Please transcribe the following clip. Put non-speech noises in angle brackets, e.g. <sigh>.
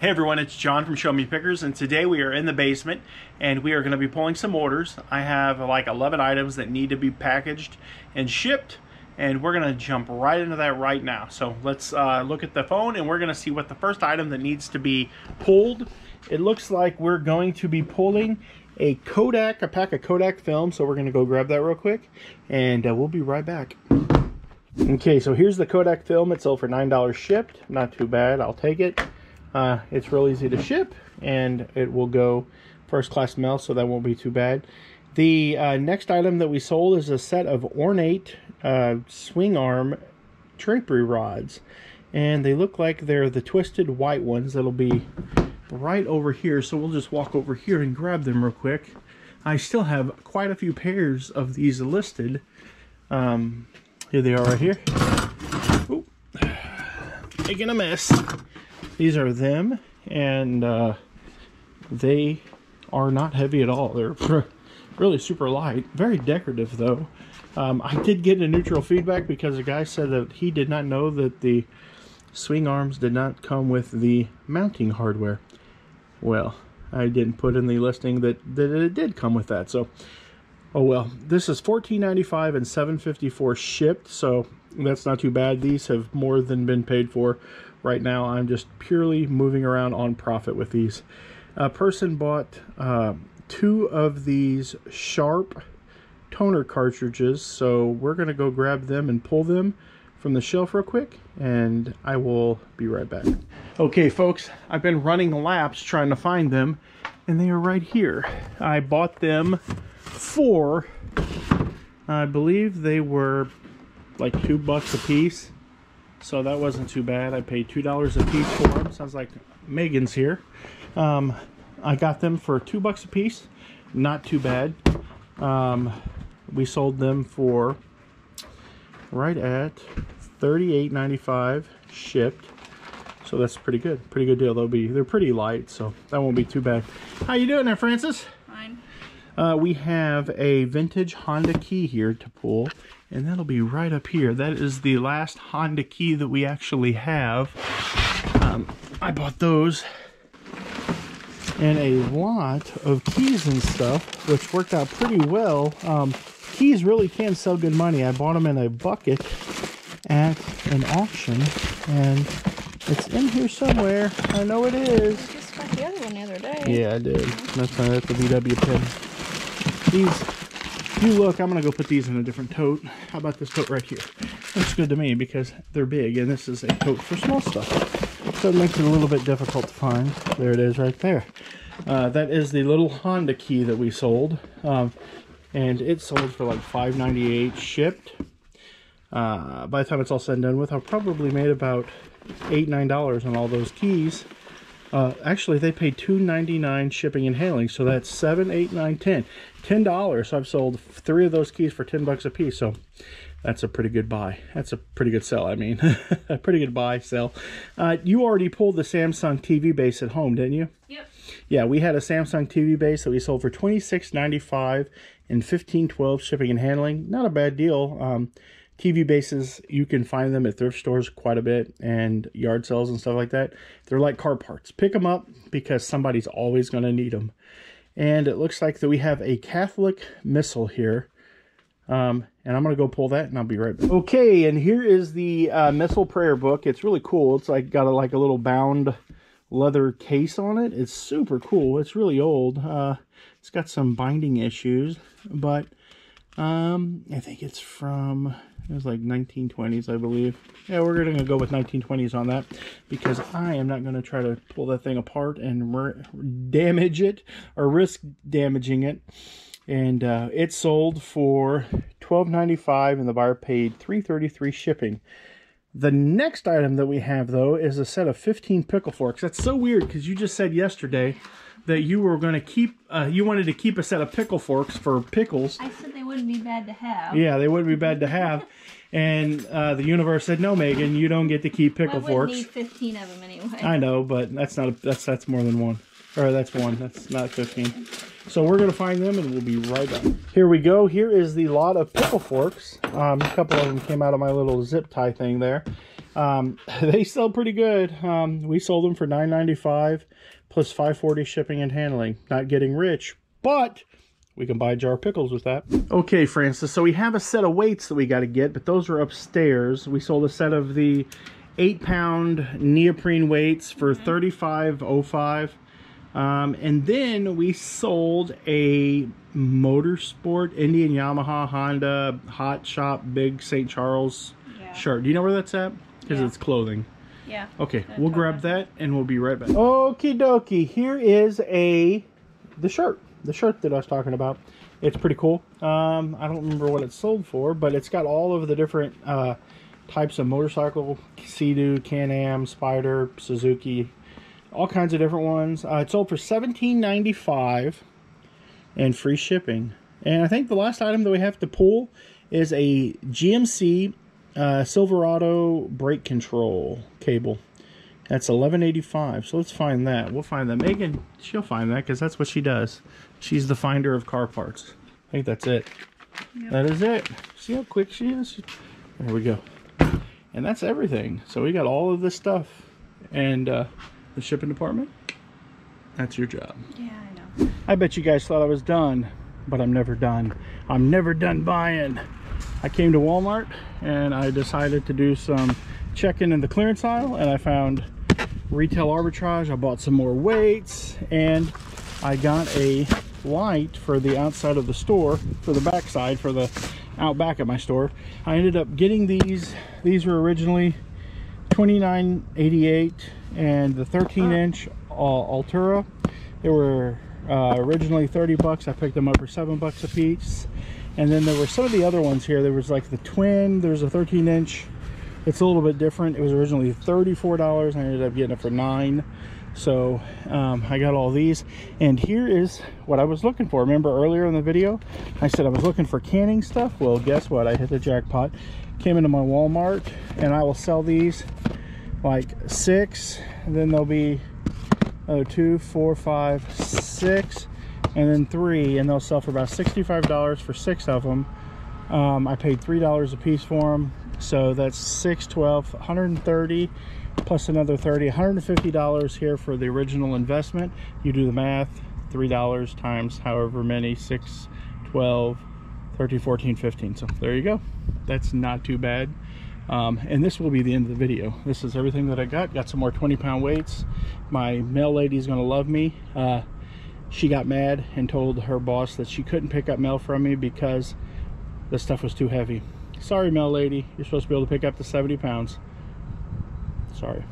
Hey everyone, it's John from Show Me Pickers, and today we are in the basement and we are going to be pulling some orders. I have like 11 items that need to be packaged and shipped, and we're going to jump right into that right now. So let's uh, look at the phone and we're going to see what the first item that needs to be pulled. It looks like we're going to be pulling a Kodak, a pack of Kodak film, so we're going to go grab that real quick and uh, we'll be right back. Okay, so here's the Kodak film. It sold for $9 shipped. Not too bad. I'll take it. Uh, it's real easy to ship and it will go first class mail, so that won't be too bad. The uh, next item that we sold is a set of ornate uh, swing arm drapery rods. And they look like they're the twisted white ones that'll be right over here. So we'll just walk over here and grab them real quick. I still have quite a few pairs of these listed. Um, here they are right here. Ooh. Making a mess. These are them, and uh, they are not heavy at all. They're <laughs> really super light. Very decorative, though. Um, I did get a neutral feedback because a guy said that he did not know that the swing arms did not come with the mounting hardware. Well, I didn't put in the listing that, that it did come with that. So, oh well. This is $14.95 and $7.54 shipped, so that's not too bad. These have more than been paid for right now I'm just purely moving around on profit with these. A person bought uh, two of these Sharp toner cartridges, so we're going to go grab them and pull them from the shelf real quick, and I will be right back. Okay, folks, I've been running laps trying to find them, and they are right here. I bought them for, I believe they were like two bucks a piece so that wasn't too bad. I paid $2 a piece for them. Sounds like Megan's here. Um, I got them for two bucks a piece. Not too bad. Um, we sold them for right at $38.95 shipped. So that's pretty good. Pretty good deal. They'll be they're pretty light, so that won't be too bad. How you doing there, Francis? Uh, we have a vintage Honda key here to pull and that'll be right up here. That is the last Honda key that we actually have. Um, I bought those and a lot of keys and stuff, which worked out pretty well. Um, keys really can sell good money. I bought them in a bucket at an auction, and it's in here somewhere. I know it is. I just got the other one the other day. Yeah, I did. That's my that's the VW pin. These you look, I'm going to go put these in a different tote. How about this tote right here? Looks good to me because they're big, and this is a tote for small stuff. So it makes it a little bit difficult to find. There it is right there. Uh, that is the little Honda key that we sold. Um, and it sold for like $5.98 shipped. Uh, by the time it's all said and done with, I've probably made about 8, $9 on all those keys. Uh, actually, they paid $2.99 shipping and handling, so that's seven, eight, nine, ten, ten dollars. So I've sold three of those keys for ten bucks a piece. So that's a pretty good buy. That's a pretty good sell. I mean, <laughs> a pretty good buy sell. Uh, you already pulled the Samsung TV base at home, didn't you? Yep. Yeah, we had a Samsung TV base that we sold for twenty six ninety five and fifteen twelve shipping and handling. Not a bad deal. Um, TV bases, you can find them at thrift stores quite a bit and yard sales and stuff like that. They're like car parts. Pick them up because somebody's always going to need them. And it looks like that we have a Catholic missal here. Um, and I'm going to go pull that and I'll be right back. Okay, and here is the uh, missal prayer book. It's really cool. It's like got a, like a little bound leather case on it. It's super cool. It's really old. Uh, it's got some binding issues, but um, I think it's from it was like 1920s, I believe. Yeah, we're going to go with 1920s on that because I am not going to try to pull that thing apart and damage it or risk damaging it. And uh, it sold for $12.95 and the buyer paid $3.33 shipping. The next item that we have, though, is a set of 15 pickle forks. That's so weird because you just said yesterday that you were going to keep, uh, you wanted to keep a set of pickle forks for pickles. I wouldn't be bad to have. Yeah, they wouldn't be bad to have. <laughs> And uh, the universe said, "No, Megan, you don't get to keep pickle well, forks." need fifteen of them anyway. I know, but that's not a, that's that's more than one, or that's one. That's not fifteen. So we're gonna find them, and we'll be right back. Here we go. Here is the lot of pickle forks. Um, a couple of them came out of my little zip tie thing there. Um, <laughs> they sell pretty good. Um, we sold them for $9.95 plus 540 shipping and handling. Not getting rich, but we can buy a jar of pickles with that. Okay, Francis, so we have a set of weights that we got to get, but those are upstairs. We sold a set of the eight pound neoprene weights for 35.05. Um, and then we sold a motorsport Indian Yamaha Honda Hot Shop Big St. Charles Yeah. shirt. Do you know where that's at? Because Yeah. it's clothing. Yeah. Okay, we'll grab that and we'll be right back. Okie dokie, here is a the shirt, the shirt that I was talking about. It's pretty cool. Um, I don't remember what it's sold for, but it's got all of the different uh, types of motorcycle: Sea-Doo, Can-Am, Spyder, Suzuki, all kinds of different ones. Uh, it sold for seventeen ninety five and free shipping. And I think the last item that we have to pull is a GMC uh, Silverado brake control cable. That's 1185. So let's find that. We'll find that. Megan, she'll find that because that's what she does. She's the finder of car parts. I think that's it. Yep. That is it. See how quick she is? There we go. And that's everything. So we got all of this stuff. And uh, the shipping department, that's your job. Yeah, I know. I bet you guys thought I was done, but I'm never done. I'm never done buying. I came to Walmart and I decided to do some checking in the clearance aisle and I found retail arbitrage. I bought some more weights and I got a light for the outside of the store, for the backside, for the out back of my store. I ended up getting these. These were originally 29.88 and the 13 inch uh, Altura. They were uh, originally 30 bucks. I picked them up for seven bucks a piece. And then there were some of the other ones here. There was like the twin. There's a 13 inch. It's a little bit different. It was originally $34. I ended up getting it for nine. So um, I got all these. And here is what I was looking for. Remember earlier in the video, I said I was looking for canning stuff. Well, guess what? I hit the jackpot. Came into my Walmart and I will sell these like six. And then there'll be oh, two, four, five, six, and then three. And they'll sell for about $65 for six of them. Um, I paid $3 a piece for them. So that's 6, 12, 130 plus another 30 $150 here for the original investment. You do the math, $3 times however many, 6, 12, 13, 14, 15. So there you go. That's not too bad. Um, and this will be the end of the video. This is everything that I got. Got some more 20 pound weights. My mail lady is going to love me. Uh, she got mad and told her boss that she couldn't pick up mail from me because the stuff was too heavy. Sorry, mail lady. You're supposed to be able to pick up to 70 pounds. Sorry.